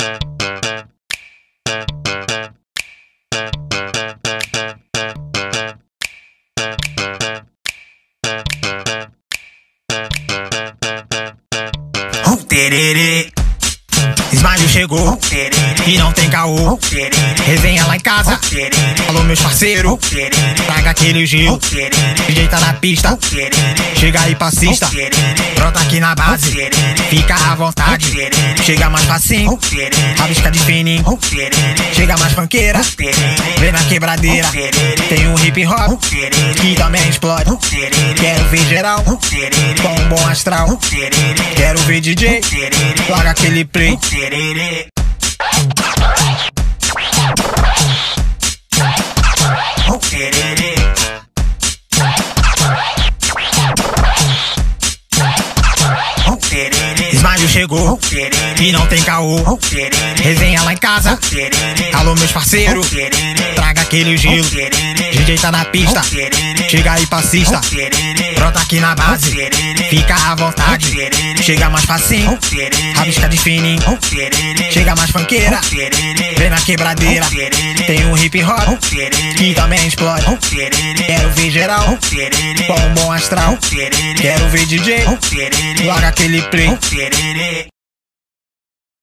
Who did it? Smile chegou e não tem caô. Resenha lá em casa. Alô, meus parceiros. Traga aquele gelo. DJ tá na pista. Chega aí, passista. Pronto aqui na base. Fica à vontade. Chega mais facinho. Rabisca de fininho. Chega mais funkeira. Quebradeira. Tem um hip hop que também explode. Quero ver geral. Com um bom astral. Quero ver DJ. Larga aquele play. Smile chegou e não tem caô. Resenha lá em casa. Alô, meus parceiros. Traga aquele gelo. DJ tá na pista. Chega aí, passista. Pronto aqui na base. Fica à vontade. Chega mais facinho. Rabisca de fininho. Chega mais funkeira. Quebradeira. Tem um hip hop que também explode. Quero ver geral. Com um bom astral. Quero ver DJ. Larga aquele play.